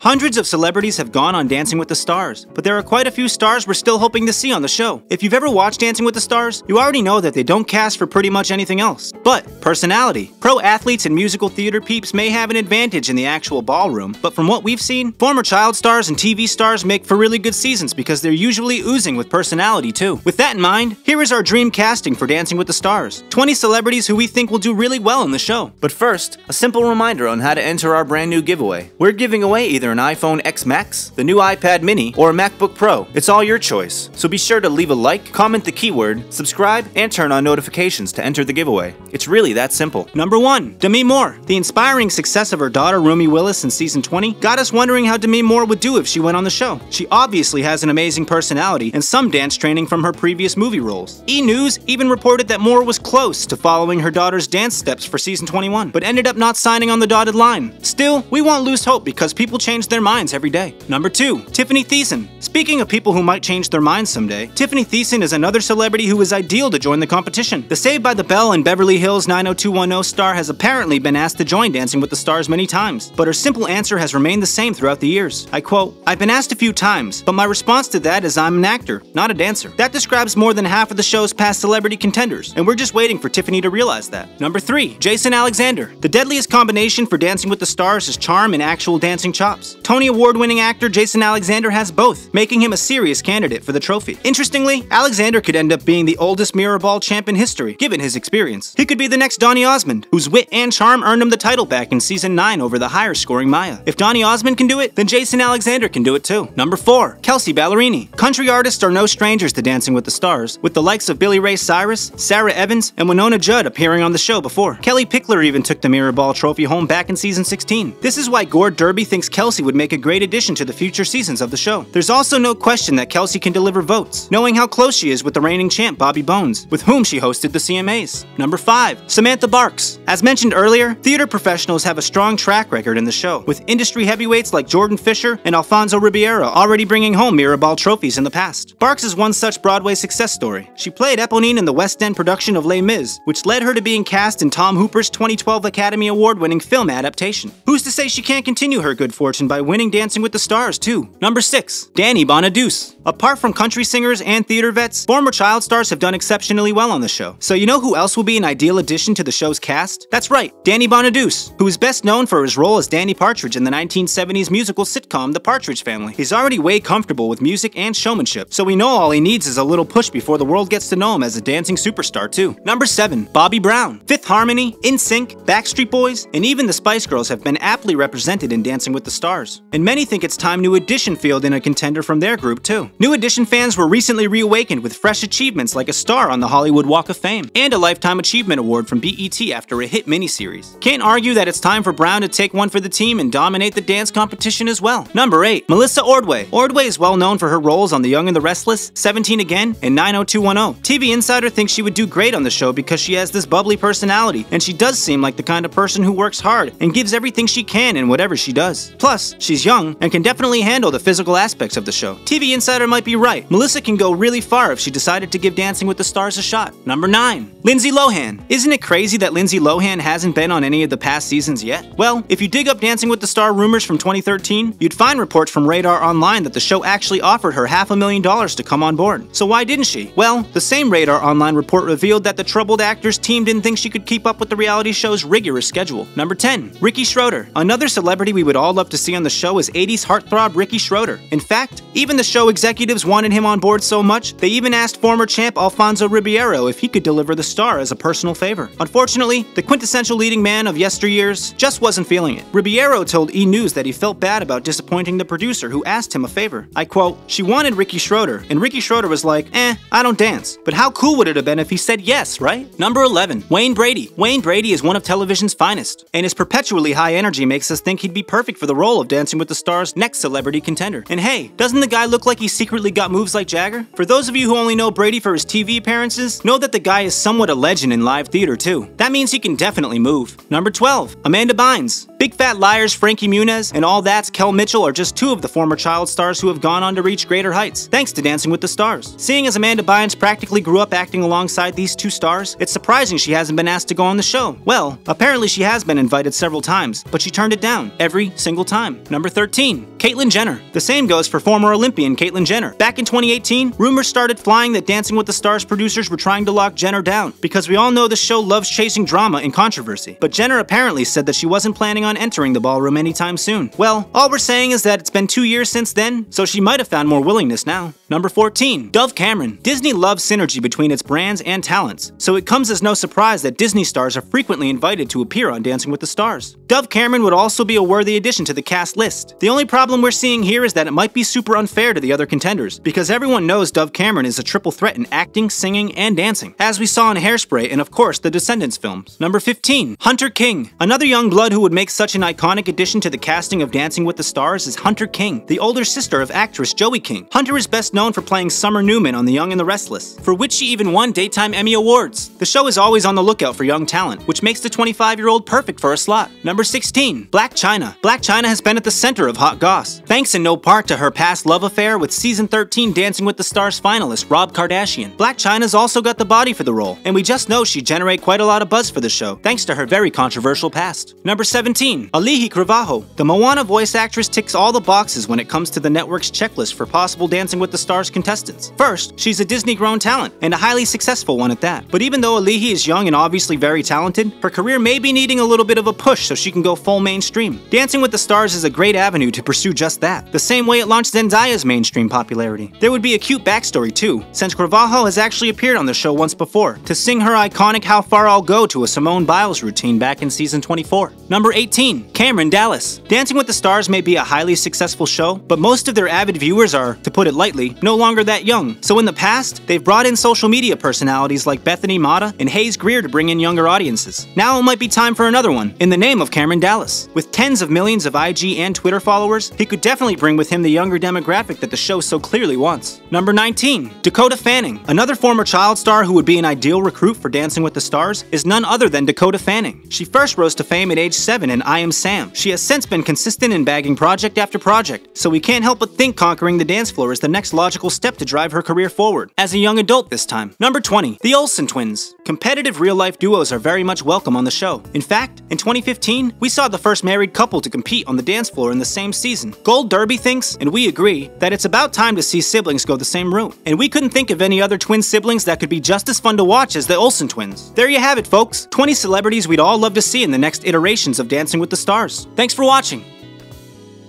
Hundreds of celebrities have gone on Dancing with the Stars, but there are quite a few stars we're still hoping to see on the show. If you've ever watched Dancing with the Stars, you already know that they don't cast for pretty much anything else. But personality. Pro athletes and musical theater peeps may have an advantage in the actual ballroom, but from what we've seen, former child stars and TV stars make for really good seasons because they're usually oozing with personality too. With that in mind, here is our dream casting for Dancing with the Stars 20 celebrities who we think will do really well in the show. But first, a simple reminder on how to enter our brand new giveaway. We're giving away either either an iPhone X Max, the new iPad mini, or a MacBook Pro. It's all your choice. So be sure to leave a like, comment the keyword, subscribe, and turn on notifications to enter the giveaway. It's really that simple. Number 1. Demi Moore. The inspiring success of her daughter Rumer Willis in season 20 got us wondering how Demi Moore would do if she went on the show. She obviously has an amazing personality and some dance training from her previous movie roles. E! News even reported that Moore was close to following her daughter's dance steps for season 21, but ended up not signing on the dotted line. Still, we won't lose hope because people change change their minds every day. Number 2. Tiffany Thiessen. Speaking of people who might change their minds someday, Tiffany Thiessen is another celebrity who is ideal to join the competition. The Saved by the Bell and Beverly Hills 90210 star has apparently been asked to join Dancing with the Stars many times, but her simple answer has remained the same throughout the years. I quote, I've been asked a few times, but my response to that is I'm an actor, not a dancer. That describes more than half of the show's past celebrity contenders, and we're just waiting for Tiffany to realize that. Number 3. Jason Alexander. The deadliest combination for Dancing with the Stars is charm and actual dancing chops. Tony Award winning actor Jason Alexander has both, making him a serious candidate for the trophy. Interestingly, Alexander could end up being the oldest mirror ball champ in history, given his experience. He could be the next Donny Osmond, whose wit and charm earned him the title back in season 9 over the higher scoring Mya. If Donny Osmond can do it, then Jason Alexander can do it too. Number 4. Kelsea Ballerini. Country artists are no strangers to Dancing with the Stars, with the likes of Billy Ray Cyrus, Sara Evans, and Wynonna Judd appearing on the show before. Kellie Pickler even took the mirror ball trophy home back in season 16. This is why Gold Derby thinks Kelsea would make a great addition to the future seasons of the show. There's also no question that Kelsea can deliver votes, knowing how close she is with the reigning champ Bobby Bones, with whom she hosted the CMAs. Number 5. Samantha Barks. As mentioned earlier, theater professionals have a strong track record in the show, with industry heavyweights like Jordan Fisher and Alfonso Ribeiro already bringing home Mirrorball trophies in the past. Barks is one such Broadway success story. She played Eponine in the West End production of Les Mis, which led her to being cast in Tom Hooper's 2012 Academy Award winning film adaptation. Who's to say she can't continue her good fortune by winning Dancing with the Stars, too? Number 6. Danny Bonaduce. Apart from country singers and theater vets, former child stars have done exceptionally well on the show. So you know who else will be an ideal addition to the show's cast? That's right, Danny Bonaduce, who is best known for his role as Danny Partridge in the 1970s musical sitcom The Partridge Family. He's already way comfortable with music and showmanship, so we know all he needs is a little push before the world gets to know him as a dancing superstar too. Number 7. Bobby Brown. Fifth Harmony, NSYNC, Backstreet Boys, and even the Spice Girls have been aptly represented in Dancing with the Stars. And many think it's time New Edition field in a contender from their group too. New Edition fans were recently reawakened with fresh achievements like a star on the Hollywood Walk of Fame and a Lifetime Achievement Award from BET after a hit miniseries. Can't argue that it's time for Brown to take one for the team and dominate the dance competition as well. Number 8. Melissa Ordway. Ordway is well known for her roles on The Young and the Restless, 17 Again, and 90210. TV Insider thinks she would do great on the show because she has this bubbly personality, and she does seem like the kind of person who works hard and gives everything she can in whatever she does. Plus, she's young and can definitely handle the physical aspects of the show. TV Insider might be right. Melissa can go really far if she decided to give Dancing with the Stars a shot. Number 9. Lindsay Lohan. Isn't it crazy that Lindsay Lohan hasn't been on any of the past seasons yet? Well, if you dig up Dancing with the Star rumors from 2013, you'd find reports from Radar Online that the show actually offered her half a million dollars to come on board. So why didn't she? Well, the same Radar Online report revealed that the troubled actors team didn't think she could keep up with the reality show's rigorous schedule. Number 10. Ricky Schroder. Another celebrity we would all love to see on the show is 80s heartthrob Ricky Schroder. In fact, even the show executives wanted him on board so much, they even asked former champ Alfonso Ribeiro if he could deliver the star as a personal favor. Unfortunately, the quintessential leading man of yesteryears just wasn't feeling it. Ribeiro told E! News that he felt bad about disappointing the producer who asked him a favor. I quote, She wanted Ricky Schroder, and Ricky Schroder was like, eh, I don't dance. But how cool would it have been if he said yes, right? Number 11. Wayne Brady. Wayne Brady is one of television's finest, and his perpetually high energy makes us think he'd be perfect for the role of Dancing with the Stars' next celebrity contender. And hey, doesn't the guy look like he secretly got moves like Jagger? For those of you who only know Brady for his TV appearances, know that the guy is somewhat a legend in live theater too. That means he can definitely move. Number 12. Amanda Bynes. Big Fat Liars Frankie Muniz and All That's Kel Mitchell are just two of the former child stars who have gone on to reach greater heights, thanks to Dancing with the Stars. Seeing as Amanda Bynes practically grew up acting alongside these two stars, it's surprising she hasn't been asked to go on the show. Well, apparently she has been invited several times, but she turned it down every single time. Number 13, Caitlyn Jenner. The same goes for former Olympian Caitlyn Jenner. Back in 2018, rumors started flying that Dancing with the Stars producers were trying to lock Jenner down, because we all know the show loves chasing drama and controversy. But Jenner apparently said that she wasn't planning on entering the ballroom anytime soon. Well, all we're saying is that it's been two years since then, so she might have found more willingness now. Number 14, Dove Cameron. Disney loves synergy between its brands and talents, so it comes as no surprise that Disney stars are frequently invited to appear on Dancing with the Stars. Dove Cameron would also be a worthy addition to the cast list. The only problem we're seeing here is that it might be super unfair to the other contenders, because everyone knows Dove Cameron is a triple threat in acting, singing, and dancing, as we saw in Hairspray and of course the Descendants films. Number 15, Hunter King. Another young blood who would make such an iconic addition to the casting of Dancing with the Stars is Hunter King, the older sister of actress Joey King. Hunter is best known for playing Summer Newman on The Young and the Restless, for which she even won Daytime Emmy Awards. The show is always on the lookout for young talent, which makes the 25-year-old perfect for a slot. Number 16, Blac Chyna. Blac Chyna has been at the center of hot goss, thanks in no part to her past love affair with season 13 Dancing with the Stars finalist Rob Kardashian. Blac Chyna's also got the body for the role, and we just know she'd generate quite a lot of buzz for the show, thanks to her very controversial past. Number 17, Auli'i Cravalho. The Moana voice actress ticks all the boxes when it comes to the network's checklist for possible Dancing with the Stars contestants. First, she's a Disney-grown talent, and a highly successful one at that. But even though Auli'i is young and obviously very talented, her career may be needing a little bit of a push so she can go full mainstream. Dancing with the Stars is a great avenue to pursue just that, the same way it launched Zendaya's mainstream popularity. There would be a cute backstory too, since Cravalho has actually appeared on the show once before, to sing her iconic How Far I'll Go to a Simone Biles routine back in season 24. Number 18, Cameron Dallas. Dancing with the Stars may be a highly successful show, but most of their avid viewers are, to put it lightly, no longer that young. So in the past, they've brought in social media personalities like Bethany Mota and Hayes Grier to bring in younger audiences. Now it might be time for another one, in the name of Cameron Dallas. With tens of millions of IG and Twitter followers, he could definitely bring with him the younger demographic that the show so clearly wants. Number 19, Dakota Fanning. Another former child star who would be an ideal recruit for Dancing with the Stars is none other than Dakota Fanning. She first rose to fame at age 7 in I Am Sam. She has since been consistent in bagging project after project, so we can't help but think conquering the dance floor is the next logical step to drive her career forward, as a young adult this time. Number 20, The Olsen Twins. Competitive real-life duos are very much welcome on the show. In fact, in 2015, we saw the first married couple to compete on the dance floor in the same season. Gold Derby thinks, and we agree, that it's about time to see siblings go the same route. And we couldn't think of any other twin siblings that could be just as fun to watch as the Olsen twins. There you have it, folks. 20 celebrities we'd all love to see in the next iterations of Dancing with the Stars. Thanks for watching.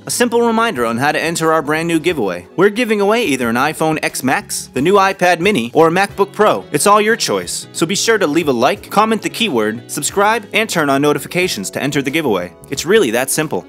A simple reminder on how to enter our brand new giveaway. We're giving away either an iPhone X Max, the new iPad mini, or a MacBook Pro. It's all your choice. So be sure to leave a like, comment the keyword, subscribe, and turn on notifications to enter the giveaway. It's really that simple.